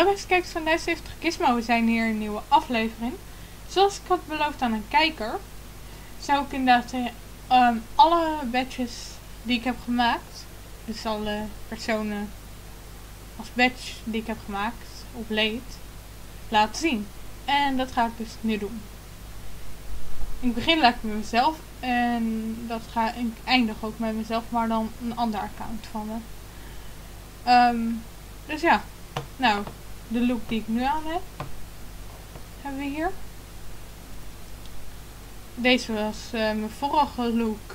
Hallo beste kijkers van 70 Gizmo, we zijn hier een nieuwe aflevering. Zoals ik had beloofd aan een kijker, zou ik inderdaad uh, alle badges die ik heb gemaakt, dus alle personen als badge die ik heb gemaakt op leed, laten zien. En dat ga ik dus nu doen. Ik begin lekker met mezelf en dat ga ik eindig ook met mezelf, maar dan een ander account van me. Um, dus ja, nou, de look die ik nu aan heb, hebben we hier. Deze was uh, mijn vorige look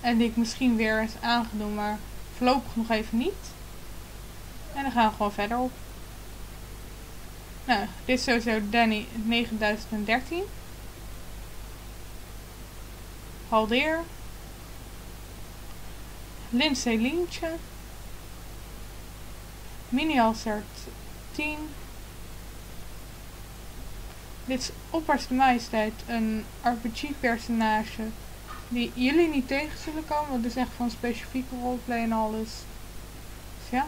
en die ik misschien weer eens aangedoen, maar voorlopig nog even niet. En dan gaan we gewoon verder op. Nou, dit is sowieso Danny 9013. Haldeer. Lindsay Lientje. Mini Alcert 10. Dit is opperste majesteit een RPG-personage die jullie niet tegen zullen komen, want dit is echt van specifieke roleplay en alles. Dus ja.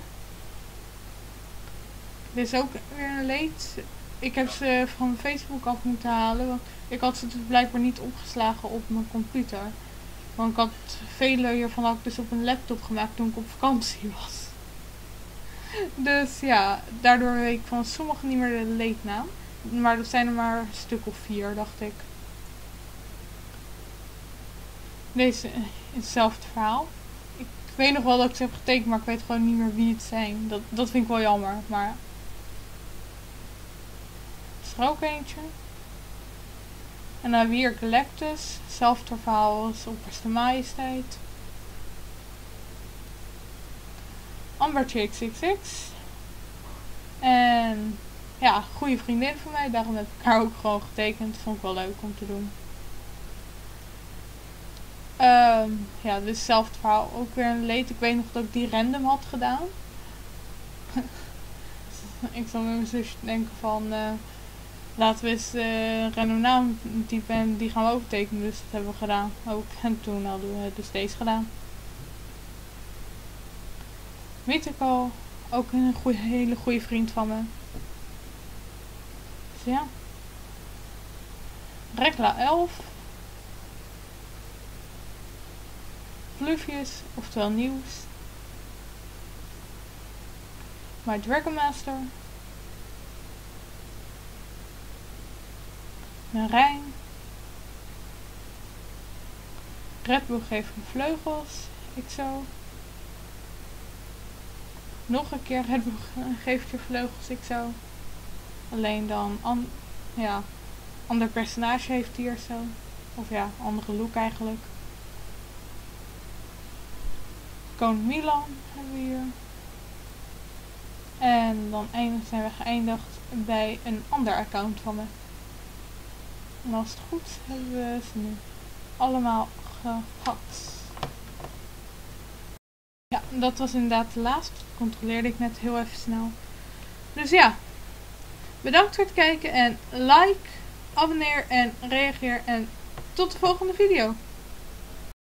Dit is ook weer een leed. Ik heb ze van Facebook af moeten halen, want ik had ze dus blijkbaar niet opgeslagen op mijn computer. Want ik had vele hiervan ik dus op een laptop gemaakt toen ik op vakantie was. Dus ja, daardoor weet ik van sommigen niet meer de leednaam. Maar dat zijn er maar een stuk of vier, dacht ik. Deze is hetzelfde verhaal. Ik weet nog wel dat ik ze heb getekend, maar ik weet gewoon niet meer wie het zijn. Dat, dat vind ik wel jammer, maar... Is er ook eentje. En dan weer Galactus. Hetzelfde verhaal als Opperste Majesteit. Ambertje XXX. En ja, goede vriendin van mij. Daarom heb ik haar ook gewoon getekend. Vond ik wel leuk om te doen. Um, ja, dus hetzelfde verhaal. Ook weer een leed. Ik weet nog dat ik die random had gedaan. ik zal met mijn zusje denken van... Uh, laten we eens uh, random naam typen en die gaan we overtekenen. Dus dat hebben we gedaan. Ook. En toen hadden we dus deze gedaan. Mythical, ook een hele goede vriend van me. Dus ja. Rekla 11. Fluvius, oftewel nieuws. My Dragon Master. Rijn. Red Bull geeft me vleugels. Ik zo. Nog een keer het geeft je vleugels ik zo. Alleen dan, an, ja, ander personage heeft hier zo. Of ja, andere look eigenlijk. Koning Milan hebben we hier. En dan zijn we geëindigd bij een ander account van me. En als het goed hebben we ze nu allemaal gehad. Dat was inderdaad de laatste. Dat controleerde ik net heel even snel. Dus ja, bedankt voor het kijken en like, abonneer en reageer en tot de volgende video.